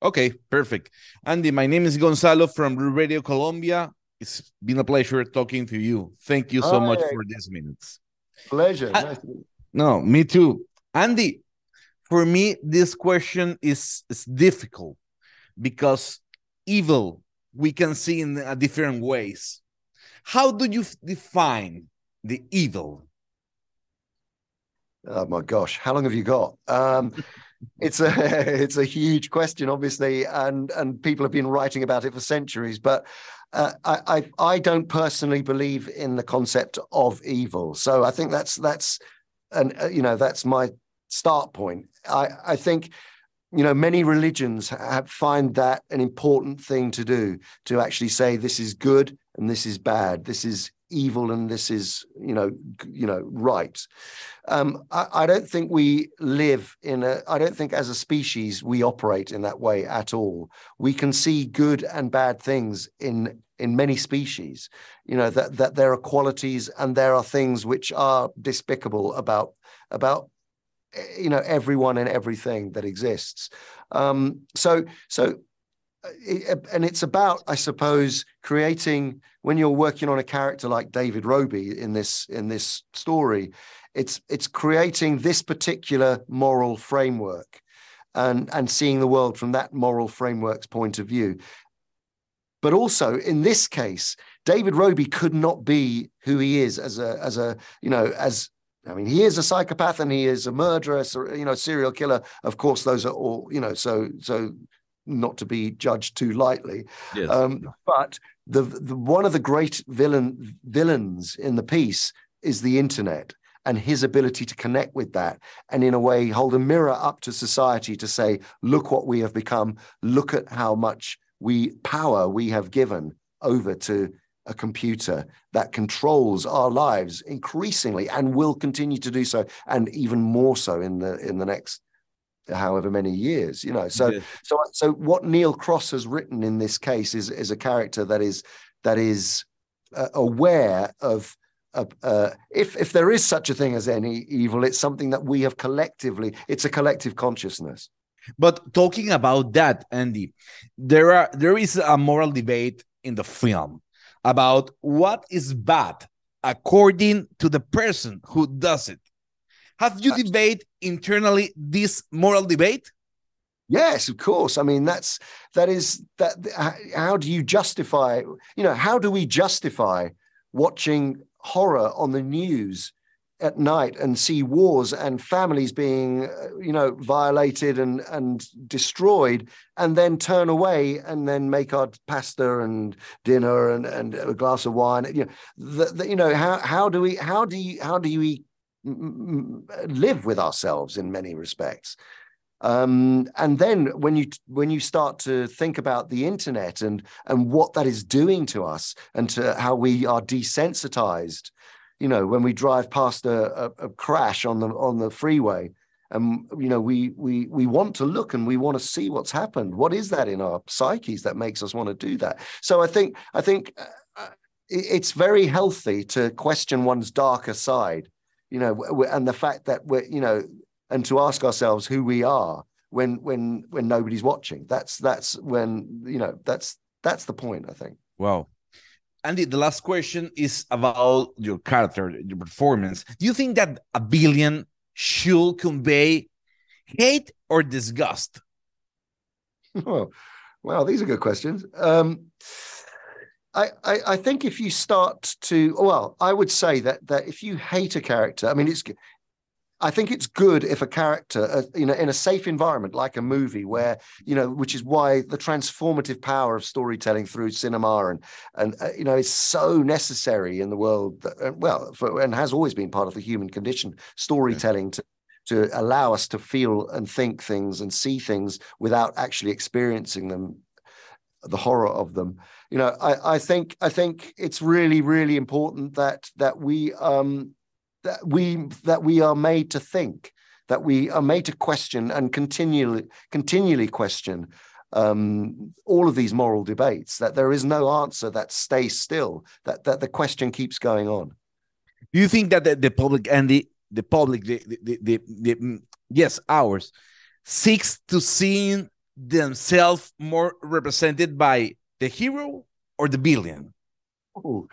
Okay, perfect. Andy, my name is Gonzalo from Radio Colombia. It's been a pleasure talking to you. Thank you so much for these minutes. Pleasure. Uh, nice no, me too. Andy, for me, this question is, is difficult because evil we can see in uh, different ways. How do you define the evil? Oh my gosh, how long have you got? Um, it's a it's a huge question, obviously, and and people have been writing about it for centuries. But uh, I, I I don't personally believe in the concept of evil, so I think that's that's and uh, you know that's my start point. I I think you know many religions have find that an important thing to do to actually say this is good and this is bad this is evil and this is you know you know right. Um, I, I, don't think we live in a i don't think as a species we operate in that way at all. We can see good and bad things in in many species you know that that there are qualities and there are things which are despicable about about eh, you know everyone and everything that exists. Um, so so and it's about, I suppose, creating when you're working on a character like David Robey in this in this story, it's it's creating this particular moral framework and and seeing the world from that moral framework's point of view. But also in this case, David Robey could not be who he is as a as a you know as I mean, he is a psychopath and he is a murderer, you know, serial killer. Of course, those are all, you know, so so not to be judged too lightly. Yes. Um, but the, the one of the great villain villains in the piece is the internet and his ability to connect with that and in a way hold a mirror up to society to say look what we have become look at how much we power we have given over to a computer that controls our lives increasingly and will continue to do so and even more so in the in the next however many years you know? So yeah. so so what neil cross has written in this case is is a character that is that is uh, aware of uh, uh, if if there is such a thing as any evil it's something that we have collectively it's a collective consciousness. But talking about that andy there are there is a moral debate in the film about what is bad according to the person who does it have you debate internally this moral debate? Yes, of course. I mean, that's that is that. How do you justify? You know, how do we justify watching horror on the news at night and see wars and families being, you know, violated and and destroyed, and then turn away and then make our pasta and dinner and and a glass of wine? You know, the, the, you know how how do we how do you how do you live with ourselves in many respects. Um, and then when you when you start to think about the internet and and what that is doing to us and to how we are desensitized, you know, when we drive past a, a, a crash on the on the freeway, and you know we we we want to look and we want to see what's happened. What is that in our psyches that makes us want to do that? So I think I think uh, uh it's very healthy to question one's darker side you know, and the fact that we're, you know, and to ask ourselves who we are when when when nobody's watching. That's that's when you know that's that's the point. I think. Wow. Andy, the last question is about your character, your performance. Do you think that a billion should convey hate or disgust? Oh, wow, these are good questions. Um, I, I, think if you start to well, I would say that that if you hate a character, I mean, it's I think it's good if a character, uh, you know, in a safe environment like a movie, where you know, which is why the transformative power of storytelling through cinema and and uh, you know is so necessary in the world. That, uh, well, for, and has always been part of the human condition. Storytelling yeah. to to allow us to feel and think things and see things without actually experiencing them, the horror of them you know, I, I think I think it's really really important that that we um, that we that we are made to think, that we are made to question and continually continually question um, all of these moral debates. That there is no answer that stays still. That that the question keeps going on. Do you think that the, the public and the the public the the, the, the, the yes ours seeks to see themselves more represented by the hero or the villain? Ooh.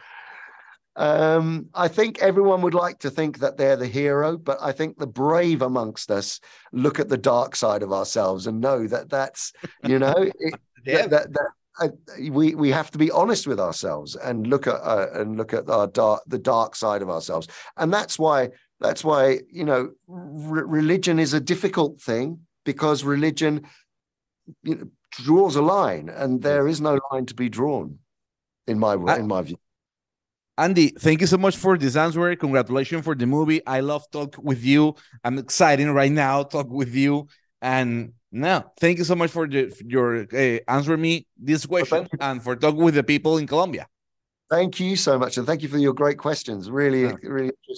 Um, I think everyone would like to think that they're the hero, but I think the brave amongst us look at the dark side of ourselves and know that that's, you know, it, yeah. that, that, that uh, we we have to be honest with ourselves and look at uh, and look at our dark the dark side of ourselves, and that's why that's why you know re- religion is a difficult thing because religion you know, draws a line, and there is no line to be drawn, in my in my view. Andy, thank you so much for this answer. Congratulations for the movie. I love talk with you. I'm excited right now talk with you. And now, thank you so much for the, your uh, answering me this question well, and for talking with the people in Colombia. Thank you so much, and thank you for your great questions. Really, yeah. really interesting.